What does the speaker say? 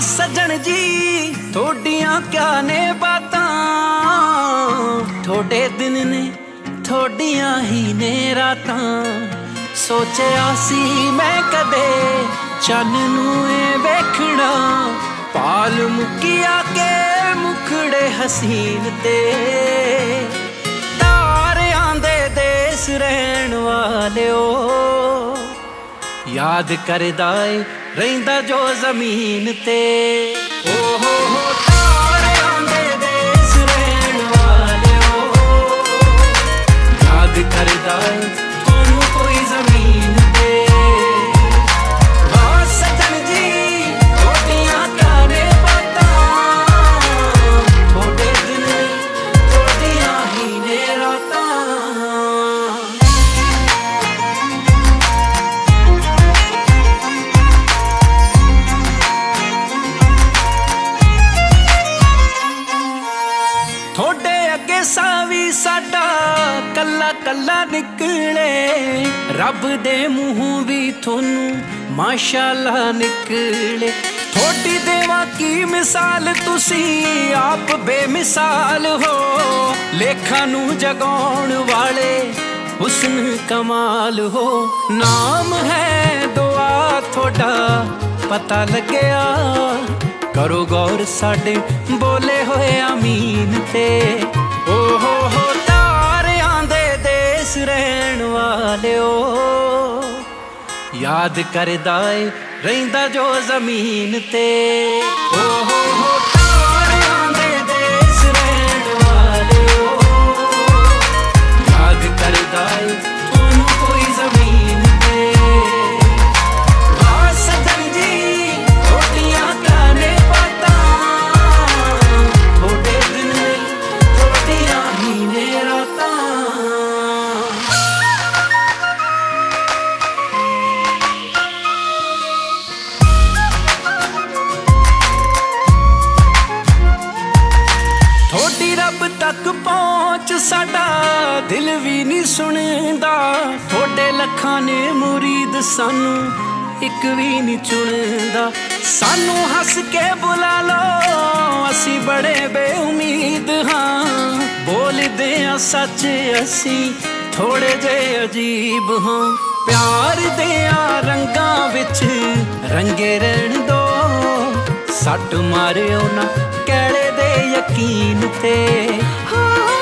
ਸਜਣ ਜੀ, ਥੋਡੀਆਂ ਕਿਆ ਨੇ ਬਾਤਾਂ? ਥੋੜੇ ਦਿਨ ਨੇ, ਥੋਡੀਆਂ ਹੀ ਨੇ ਰਾਤਾਂ। ਸੋਚਿਆ ਸੀ ਮੈਂ ਕਦੇ ਚੰਨ ਨੂੰ ਏ ਵੇਖਣਾ। ਪਾਲ ਮੁੱਕਿਆ ਕੇ ਮੁਖੜੇ ਹਸੀਨ ਤੇ। ਤਾਰਿਆਂ ਦੇ ਦੇਸ ਰਹਿਣ ਵਾਲਿਓ। ਯਾਦ ਕਰਦਾ ਏ ਰਹਿੰਦਾ ਜੋ ਜ਼ਮੀਨ ਤੇ। ਥੋੜੇ ਅੱਗੇ ਸਾਡਾ ਕੱਲਾ ਕੱਲਾ ਨਿਕਲੇ, ਰੱਬ ਦੇ ਮੂੰਹੋਂ ਵੀ ਤੁਹਾਨੂੰ ਮਾਸ਼ਾਅੱਲਾ ਨਿਕਲੇ। ਥੋੜੀ ਦੇਵਾ ਕੀ ਮਿਸਾਲ, ਤੁਸੀਂ ਆਪ ਬੇਮਿਸਾਲ ਹੋ। ਲੇਖਾਂ ਨੂੰ ਜਗਾਉਣ ਵਾਲੇ ਹੁਸਨ ਕਮਾਲ ਹੋ। ਨਾਮ ਹੈ ਦੁਆ ਤੁਹਾਡਾ, ਪਤਾ ਲੱਗਿਆ। ਕਰੋ ਗੌਰ ਸਾਡੇ ਬੋਲੇ ਹੋਏ ਅਮੀਨ ਤੇ। ਹੋ ਹੋ ਤਾਰਿਆਂ ਦੇ ਦੇਸ ਰਹਿਣ ਵਾਲਿਓ। ਯਾਦ ਕਰਦਾ ਏ, ਰਹਿੰਦਾ ਜੋ ਜ਼ਮੀਨ ਤੇ। ਓ ਹੋ ਤੱਕ ਪਹੁੰਚ ਸਾਡਾ ਦਿਲ ਵੀ ਨਹੀਂ ਸੁਣਦਾ। ਥੋੜੇ ਲੱਖਾਂ ਨੇ ਮੁਰੀਦ ਸਾਨੂੰ ਇੱਕ ਵੀ ਨਹੀਂ ਚੁਣਦਾ। ਸਾਨੂੰ ਹੱਸ ਕੇ ਬੁਲਾ ਲਓ, ਅਸੀਂ ਬੜੇ ਬੇਉਮੀਦ ਹਾਂ। ਬੋਲਦੇ ਆ ਸੱਚ, ਅਸੀਂ ਥੋੜੇ ਜੇ ਅਜੀਬ ਹਾਂ। ਪਿਆਰ ਦੇ ਆ ਰੰਗਾਂ ਵਿੱਚ ਰੰਗੇ ਰਹਿਣ ਦੋ। ਸੱਟ ਮਾਰਿਓ ਨਾ, ਕਿਹੜੇ ਦੇ ਯਕੀਨ ਤੇ ਹੋ